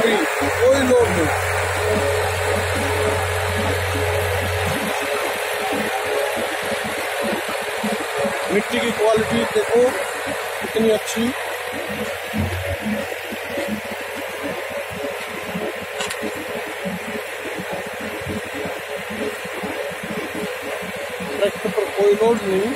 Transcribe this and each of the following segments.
कोई लोड नहीं मिट्टी की क्वालिटी देखो कितनी अच्छी। ट्रैक्टर पर कोई लोड नहीं।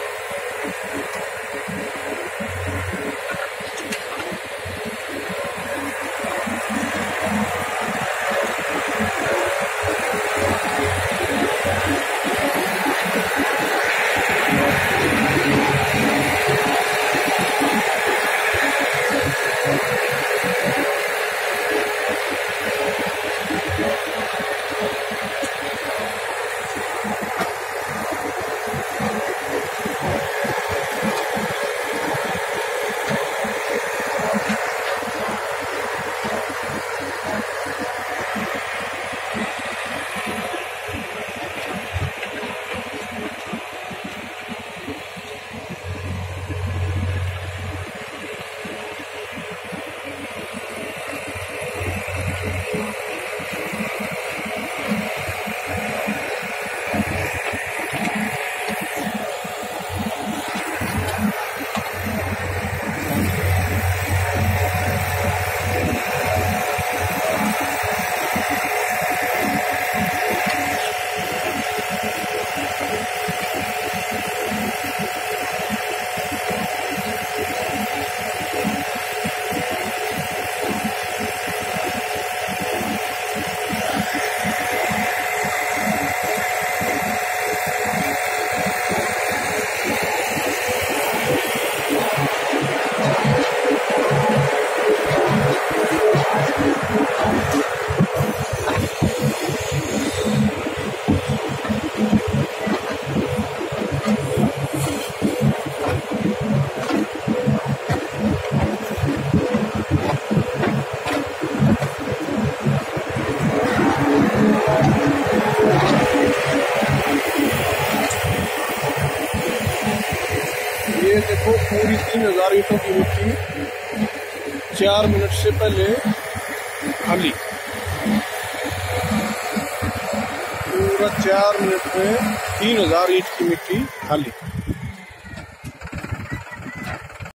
देखो तीन हज़ार ईटों की मिट्टी चार मिनट से पहले खाली। पूरा चार मिनट में तीन हज़ार ईट की मिट्टी खाली।